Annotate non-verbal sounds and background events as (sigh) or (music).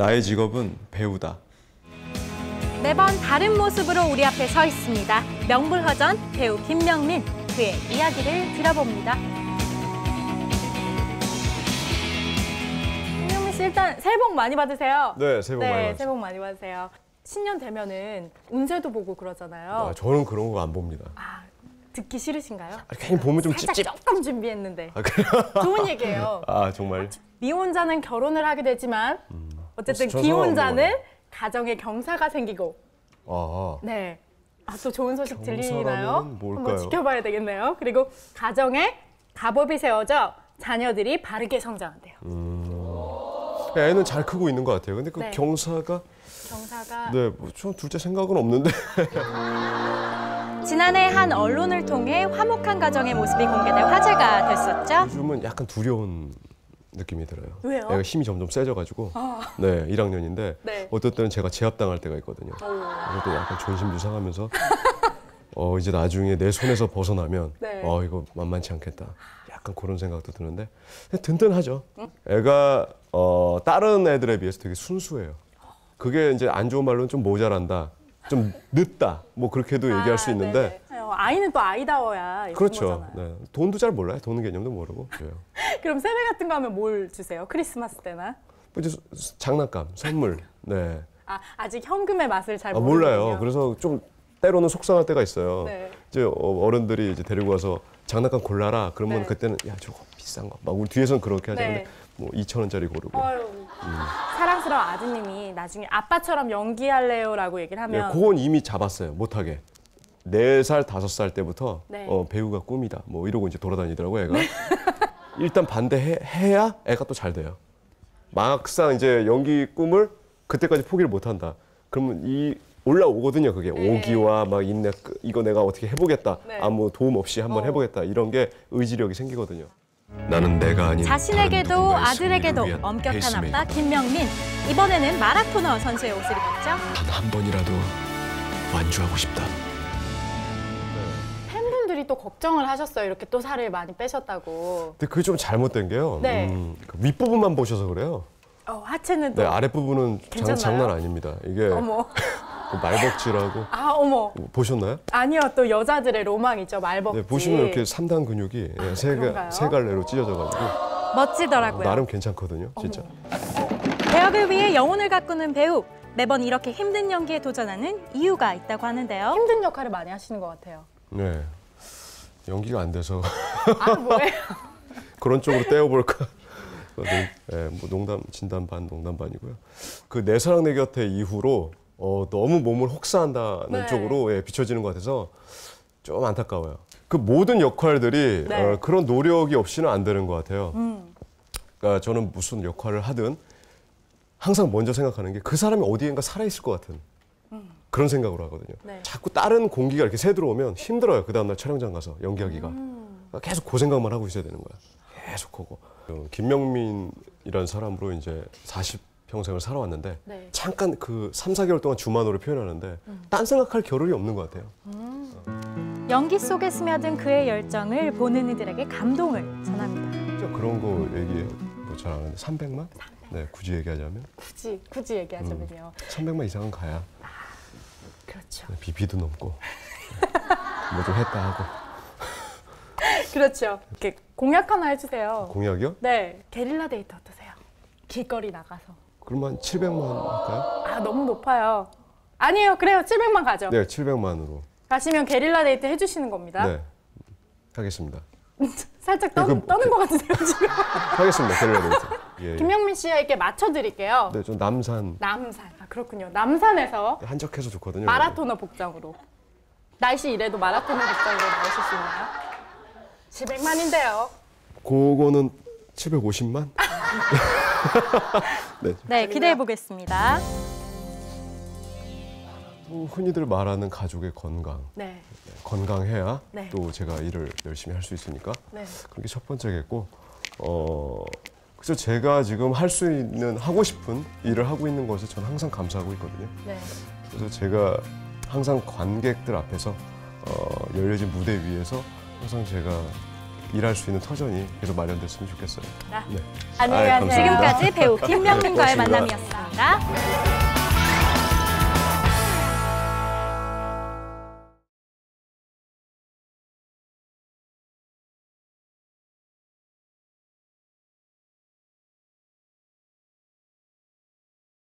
나의 직업은 배우다. 매번 다른 모습으로 우리 앞에 서 있습니다. 명불허전 배우 김명민 그의 이야기를 들어봅니다. 김명민 씨 일단 새해 복 많이 받으세요. 네, 새해 복 많이 네, 받으세요. 새해 복 많이 받으세요. 신년 되면은 운세도 보고 그러잖아요. 아, 저는 그런 거 안 봅니다. 아, 듣기 싫으신가요? 아, 괜히 보면 좀 찝찝. 조금 준비했는데 아, 그래요? 좋은 얘기예요. (laughs) 아, 정말. 미혼자는 결혼을 하게 되지만 어쨌든 기혼자는. 가정에 경사가 생기고 아, 네. 아, 또 좋은 소식 들리나요? 한번 지켜봐야 되겠네요. 그리고 가정에 가법이 세워져 자녀들이 바르게 성장한대요. 애는 잘 크고 있는 것 같아요. 근데 그 네. 경사가 경사가 네, 뭐, 좀 둘째 생각은 없는데. (laughs) 지난해 한 언론을 통해 화목한 가정의 모습이 공개돼 화제가 됐었죠. 요즘은 약간 두려운 느낌이 들어요. 왜요? 애가 힘이 점점 세져가지고. 네, 1학년인데 (laughs) 네. 어떨 때는 제가 제압당할 때가 있거든요. 때 약간 존심도 상하면서 어 이제 나중에 내 손에서 벗어나면 네. 어 이거 만만치 않겠다. 약간 그런 생각도 드는데 든든하죠. 애가 어 다른 애들에 비해서 되게 순수해요. 그게 이제 안 좋은 말로는 좀 모자란다, 좀 늦다, 뭐 그렇게도 얘기할 수 아, 있는데 네네. 어, 아이는 또 아이다워야 그렇죠. 네. 돈도 잘 몰라요. 돈 개념도 모르고. 그래요. (laughs) 그럼 세배 같은 거 하면 뭘 주세요? 크리스마스 때나? 뭐 이제 장난감, 선물. 네. 아, 아직 현금의 맛을 잘 아. 몰라요. 그래서 좀 때로는 속상할 때가 있어요. 네. 이제 어- 어른들이 이제 데리고 와서 장난감 골라라. 그러면 네. 그때는 야 저거 비싼 거. 막 우리 뒤에서는 그렇게 하자는데 네. 뭐 2천 원짜리 고르고. 어휴, 사랑스러운 아드님이 나중에 아빠처럼 연기할래요라고 얘기를 예, 하면 그건 이미 잡았어요. 못하게. 네 살 다섯 살 때부터 네. 어, 배우가 꿈이다. 뭐 이러고 이제 돌아다니더라고 애가. (laughs) 일단 반대해 해야 애가 또 잘 돼요. 막상 이제 연기 꿈을 그때까지 포기를 못 한다. 그러면 이 올라오거든요. 그게 네. 오기와 막 인내 그- 이거 내가 어떻게 해보겠다. 네. 아무 도움 없이 한번 어. 해보겠다. 이런 게 의지력이 생기거든요. 나는 내가 아닌 자신에게도 아들에게도 엄격한 아빠 김명민 이번에는 마라토너 선수의 옷을 입었죠. 단 한 번이라도 완주하고 싶다. 또 걱정을 하셨어요. 이렇게 또 살을 많이 빼셨다고. 근데 그게 좀 잘못된 게요. 네. 음, 그 윗부분만 보셔서 그래요. 어, 하체는 또 네, 아랫부분은 장? 장난 아닙니다. 이게 어머. (laughs) 그 말벅지라고 아 어머. 보셨나요? 아니요 또 여자들의 로망이죠 말벅지. 네, 보시면 이렇게 3단 근육이 예, 세, 세 갈래로 찢어져 가지고 멋지더라고요. 나름 괜찮거든요, 진짜. 배역을 위해 영혼을 가꾸는 배우. 매번 이렇게 힘든 연기에 도전하는 이유가 있다고 하는데요. 힘든 역할을 많이 하시는 것 같아요. 네, 연기가 안 돼서 아 뭐예요? (laughs) 그런 쪽으로 떼어볼까. 어, 농, 예, 뭐 농담 진담 반 농담 반이고요. 그 내 사랑 내 곁에 이후로 어, 너무 몸을 혹사한다는 네. 쪽으로 예, 비춰지는 것 같아서 좀 안타까워요. 그 모든 역할들이 네. 어, 그런 노력이 없이는 안 되는 것 같아요. 음. 그러니까 저는 무슨 역할을 하든 항상 먼저 생각하는 게 그 사람이 어디엔가 살아 있을 것 같은 그런 생각으로 하거든요. 음. 네. 자꾸 다른 공기가 이렇게 새 들어오면 힘들어요. 그 다음날 촬영장 가서 연기하기가 음. 계속 그 생각만 하고 있어야 되는 거야. 계속 하고 어, 김명민이라는 사람으로 이제 40 평생을 살아왔는데 네. 음. 잠깐 그 3, 4개월 동안 주만으로 표현하는데 딴 생각할 겨를이 없는 것 같아요. 연기 속에 스며든 그의 열정을 보는 이들에게 감동을 전합니다. 그런 거 얘기해 뭐잘 아는데 300만? 네, 굳이 얘기하자면 굳이 굳이 얘기하자면요. 300만 이상은 가야 그렇죠. 비비도 넘고 뭐 좀 했다 하고 (laughs) 그렇죠. 이렇게 공약 하나 해주세요. 공약이요? 네, 게릴라 데이트 어떠세요? 길거리 나가서. 그러면 한 700만 할까요? 아 너무 높아요. 아니에요. 그래요. 700만 가죠. 네, 700만으로. 가시면 게릴라 데이트 해주시는 겁니다. 네, 하겠습니다. (laughs) 살짝 떠, 그- 떠는 것 같으세요 지금. 하겠습니다. 갤러리에서. (laughs) 예, 예. 김영민 씨에게 맞춰드릴게요. 네, 좀 남산 남산. 아 그렇군요. 남산에서 한적해서 좋거든요. 마라토너 복장으로. 날씨 이래도 마라토너 복장으로 나오실 수 있나요? 700만인데요. 그거는 750만? (laughs) 네. 네, 기대해 보겠습니다. 또 흔히들 말하는 가족의 건강. 네, 건강해야 네. 또 제가 일을 열심히 할 수 있으니까 네. 그게 첫 번째겠고 어 그래서 제가 지금 할 수 있는 하고 싶은 일을 하고 있는 것에 저는 항상 감사하고 있거든요. 네. 그래서 제가 항상 관객들 앞에서 어, 열려진 무대 위에서 항상 제가 일할 수 있는 터전이 계속 마련됐으면 좋겠어요. 네. 안녕히 가세요. 지금까지 배우 김명민과의. 만남이었습니다.